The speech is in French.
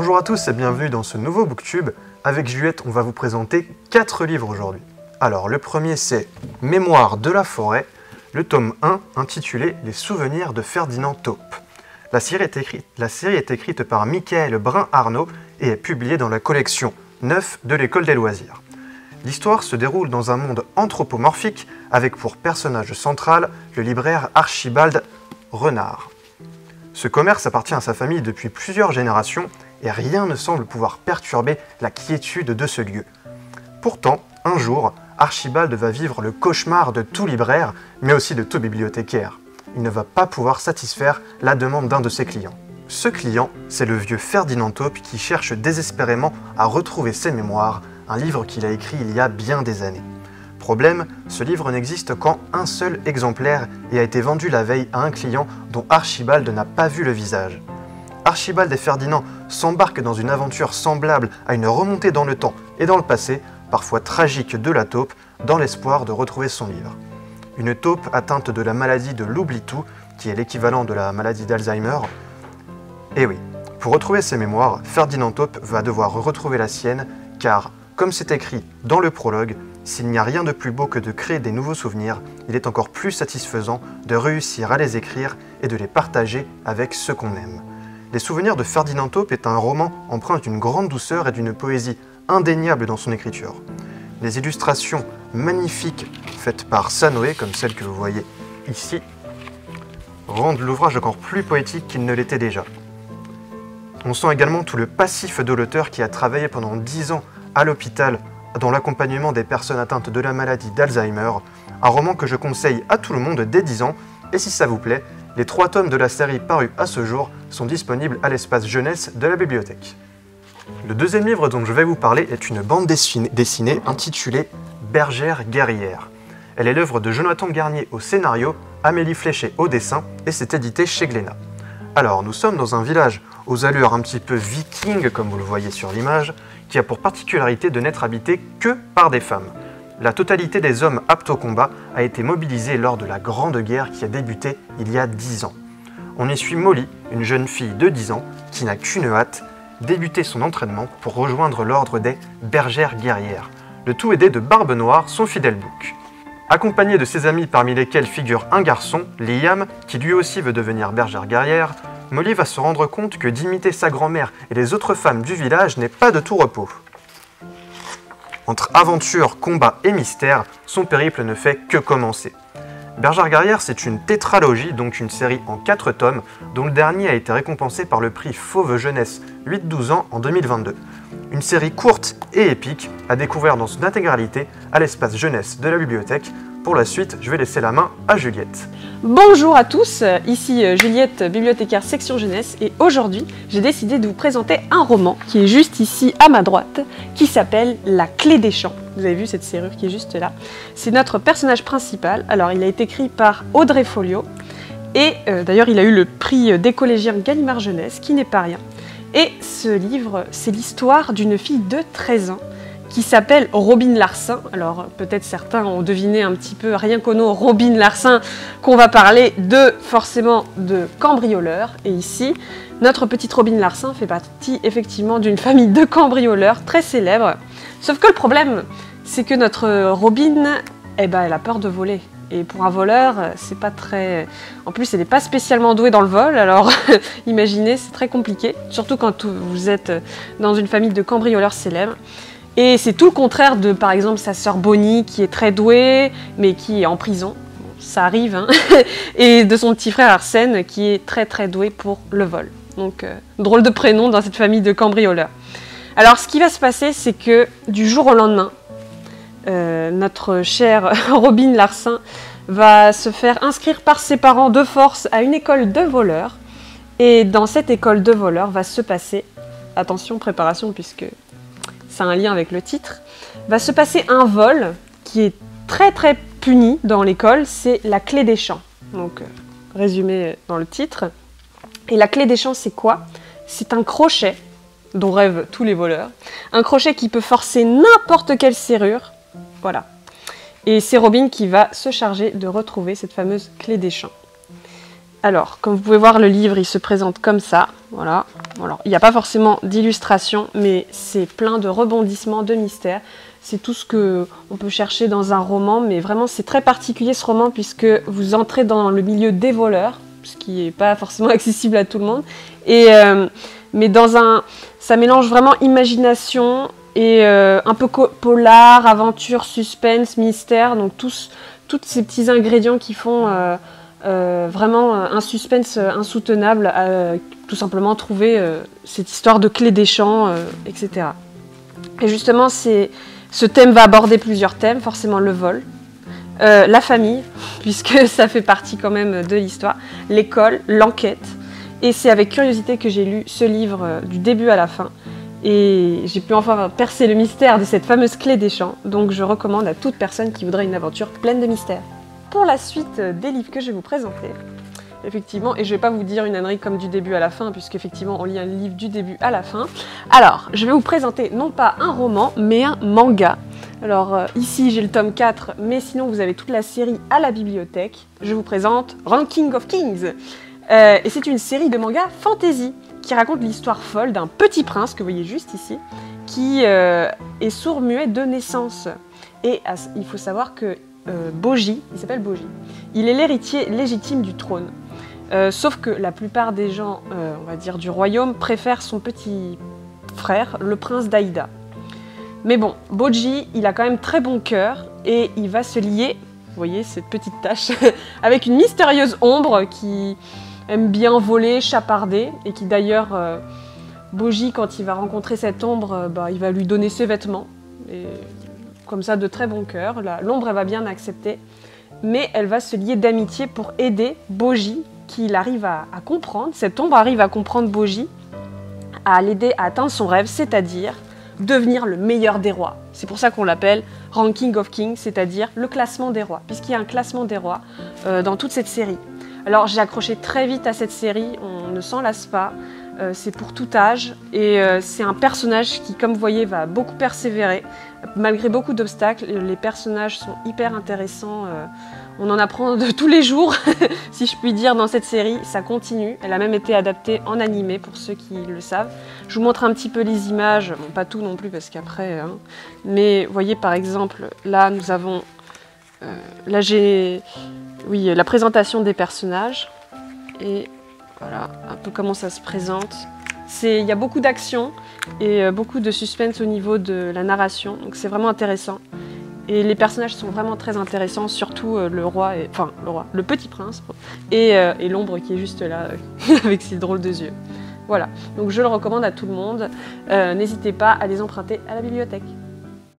Bonjour à tous et bienvenue dans ce nouveau Booktube. Avec Juliette, on va vous présenter 4 livres aujourd'hui. Alors, le premier c'est Mémoire de la forêt, le tome 1 intitulé Les souvenirs de Ferdinand Taupe. La série est écrite, par Michael Brun-Arnaud et est publiée dans la collection 9 de l'École des loisirs. L'histoire se déroule dans un monde anthropomorphique avec pour personnage central le libraire Archibald Renard. Ce commerce appartient à sa famille depuis plusieurs générations et rien ne semble pouvoir perturber la quiétude de ce lieu. Pourtant, un jour, Archibald va vivre le cauchemar de tout libraire, mais aussi de tout bibliothécaire. Il ne va pas pouvoir satisfaire la demande d'un de ses clients. Ce client, c'est le vieux Ferdinand Taupe qui cherche désespérément à retrouver ses mémoires, un livre qu'il a écrit il y a bien des années. Problème, ce livre n'existe qu'en un seul exemplaire et a été vendu la veille à un client dont Archibald n'a pas vu le visage. Archibald et Ferdinand s'embarquent dans une aventure semblable à une remontée dans le temps et dans le passé, parfois tragique de la taupe, dans l'espoir de retrouver son livre. Une taupe atteinte de la maladie de l'oubli-tout, qui est l'équivalent de la maladie d'Alzheimer. Et oui, pour retrouver ses mémoires, Ferdinand Taupe va devoir retrouver la sienne, car, comme c'est écrit dans le prologue, s'il n'y a rien de plus beau que de créer des nouveaux souvenirs, il est encore plus satisfaisant de réussir à les écrire et de les partager avec ceux qu'on aime. Les souvenirs de Ferdinand Taupe est un roman empreint d'une grande douceur et d'une poésie indéniable dans son écriture. Les illustrations magnifiques faites par Sanoé, comme celle que vous voyez ici, rendent l'ouvrage encore plus poétique qu'il ne l'était déjà. On sent également tout le passif de l'auteur qui a travaillé pendant dix ans à l'hôpital dans l'accompagnement des personnes atteintes de la maladie d'Alzheimer, un roman que je conseille à tout le monde dès 10 ans, et si ça vous plaît, les trois tomes de la série parus à ce jour sont disponibles à l'espace jeunesse de la bibliothèque. Le deuxième livre dont je vais vous parler est une bande dessinée intitulée Bergère guerrière. Elle est l'œuvre de Jonathan Garnier au scénario, Amélie Fléché au dessin, et c'est édité chez Glénat. Alors, nous sommes dans un village aux allures un petit peu viking, comme vous le voyez sur l'image, qui a pour particularité de n'être habité que par des femmes. La totalité des hommes aptes au combat a été mobilisée lors de la Grande Guerre qui a débuté il y a 10 ans. On y suit Molly, une jeune fille de 10 ans qui n'a qu'une hâte, débuter son entraînement pour rejoindre l'ordre des bergères guerrières. Le tout aidé de Barbe Noire, son fidèle bouc. Accompagné de ses amis parmi lesquels figure un garçon, Liam, qui lui aussi veut devenir bergère guerrière, Molly va se rendre compte que d'imiter sa grand-mère et les autres femmes du village n'est pas de tout repos. Entre aventure, combat et mystère, son périple ne fait que commencer. Bergère guerrière, c'est une tétralogie, donc une série en 4 tomes, dont le dernier a été récompensé par le prix Fauve Jeunesse 8-12 ans en 2022. Une série courte et épique à découvrir dans son intégralité à l'espace jeunesse de la bibliothèque, pour la suite, je vais laisser la main à Juliette. Bonjour à tous, ici euh, Juliette, bibliothécaire section jeunesse, et aujourd'hui j'ai décidé de vous présenter un roman qui est juste ici à ma droite, qui s'appelle La clé des champs. Vous avez vu cette serrure qui est juste là. C'est notre personnage principal. Alors il a été écrit par Audrey Folio, et euh, d'ailleurs il a eu le prix des collégiens Gallimard Jeunesse, qui n'est pas rien. Et ce livre, c'est l'histoire d'une fille de 13 ans qui s'appelle Robin Larsin. Alors peut-être certains ont deviné un petit peu, rien qu'au nom Robin Larsin, qu'on va parler de forcément de cambrioleurs. Et ici, notre petite Robin Larsin fait partie effectivement d'une famille de cambrioleurs très célèbre. Sauf que le problème, c'est que notre Robin, eh ben, elle a peur de voler. Et pour un voleur, c'est pas très. En plus, elle n'est pas spécialement douée dans le vol, alors imaginez, c'est très compliqué, surtout quand vous êtes dans une famille de cambrioleurs célèbres. Et c'est tout le contraire de, par exemple, sa sœur Bonnie, qui est très douée, mais qui est en prison. Ça arrive, hein Et de son petit frère Arsène, qui est très très doué pour le vol. Donc, euh, drôle de prénom dans cette famille de cambrioleurs. Alors, ce qui va se passer, c'est que du jour au lendemain, euh, notre cher Robin Larsin va se faire inscrire par ses parents de force à une école de voleurs. Et dans cette école de voleurs va se passer, attention, préparation, puisque un lien avec le titre, va se passer un vol qui est très très puni dans l'école, c'est la clé des champs. Donc, euh, résumé dans le titre. Et la clé des champs, c'est quoi? C'est un crochet dont rêvent tous les voleurs. Un crochet qui peut forcer n'importe quelle serrure. Voilà. Et c'est Robin qui va se charger de retrouver cette fameuse clé des champs. Alors, comme vous pouvez voir, le livre, il se présente comme ça. Voilà. Il n'y a pas forcément d'illustration, mais c'est plein de rebondissements, de mystères. C'est tout ce que on peut chercher dans un roman, mais vraiment, c'est très particulier ce roman puisque vous entrez dans le milieu des voleurs, ce qui n'est pas forcément accessible à tout le monde. Euh, mais dans un, ça mélange vraiment imagination et euh, un peu polar, aventure, suspense, mystère. Donc tous, tous ces petits ingrédients qui font euh, euh, vraiment un suspense insoutenable, tout simplement trouver cette histoire de clé des champs, etc. Et justement, ce thème va aborder plusieurs thèmes, forcément le vol, la famille, puisque ça fait partie quand même de l'histoire, l'école, l'enquête. Et c'est avec curiosité que j'ai lu ce livre du début à la fin. Et j'ai pu enfin percer le mystère de cette fameuse clé des champs, donc je recommande à toute personne qui voudrait une aventure pleine de mystères. Pour la suite des livres que je vais vous présenter, effectivement, et je vais pas vous dire une ânerie comme du début à la fin, puisqu'effectivement on lit un livre du début à la fin. Alors, je vais vous présenter non pas un roman, mais un manga. Alors euh, ici j'ai le tome 4, mais sinon vous avez toute la série à la bibliothèque. Je vous présente Ranking of Kings. Euh, et c'est une série de mangas fantasy qui raconte l'histoire folle d'un petit prince que vous voyez juste ici, qui euh, est sourd-muet de naissance. Et il faut savoir que euh, Boji, il s'appelle Boji, il est l'héritier légitime du trône. Euh, sauf que la plupart des gens, on va dire, du royaume préfèrent son petit frère, le prince d'Aïda. Mais bon, Boji, il a quand même très bon cœur et il va se lier, vous voyez cette petite tache, avec une mystérieuse ombre qui, aime bien voler, chaparder, et qui d'ailleurs, euh, Boji, quand il va rencontrer cette ombre, euh, bah, il va lui donner ses vêtements. Comme ça, de très bon cœur. L'ombre, va bien accepter. Mais elle va se lier d'amitié pour aider Boji, qu'il arrive à, comprendre. Cette ombre arrive à comprendre Boji, à l'aider à atteindre son rêve, c'est-à-dire devenir le meilleur des rois. C'est pour ça qu'on l'appelle Ranking of Kings, c'est-à-dire le classement des rois, puisqu'il y a un classement des rois euh, dans toute cette série. Alors j'ai accroché très vite à cette série, on ne s'en lasse pas. Euh, c'est pour tout âge et euh, c'est un personnage qui, comme vous voyez, va beaucoup persévérer. Malgré beaucoup d'obstacles, les personnages sont hyper intéressants. Euh, on en apprend de tous les jours, si je puis dire, dans cette série. Ça continue. Elle a même été adaptée en animé pour ceux qui le savent. Je vous montre un petit peu les images. Bon, pas tout non plus parce qu'après. Hein. Mais voyez, par exemple, là, nous avons. là, j'ai oui, la présentation des personnages. Et voilà, un peu comment ça se présente. Il y a beaucoup d'action et euh, beaucoup de suspense au niveau de la narration, donc c'est vraiment intéressant. Et les personnages sont vraiment très intéressants, surtout euh, le roi, le petit prince, et, euh, et l'ombre qui est juste là, avec ses drôles de yeux. Voilà, donc je le recommande à tout le monde. N'hésitez pas à les emprunter à la bibliothèque.